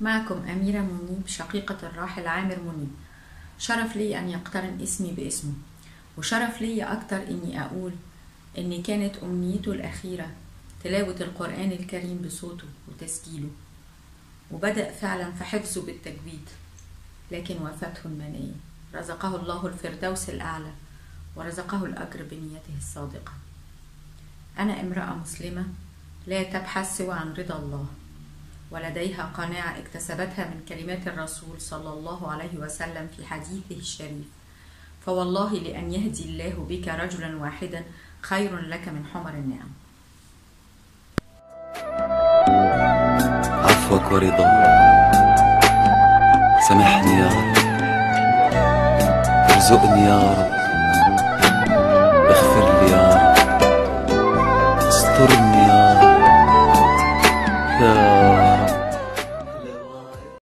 معكم أميرة منيب شقيقة الراحل عامر منيب. شرف لي أن يقترن اسمي باسمه وشرف لي أكتر إني أقول إن كانت أمنيته الأخيرة تلاوة القرآن الكريم بصوته وتسجيله. وبدأ فعلا في حفظه بالتجويد لكن وفاته المنية. رزقه الله الفردوس الأعلى ورزقه الأجر بنيته الصادقة. أنا امرأة مسلمة لا تبحث سوى عن رضا الله. ولديها قناعة اكتسبتها من كلمات الرسول صلى الله عليه وسلم في حديثه الشريف. فوالله لأن يهدي الله بك رجلا واحدا خير لك من حمر النعم. عفوك ورضاك سامحني يا رب. ارزقني يا رب. اغفر لي يا رب. استرني يا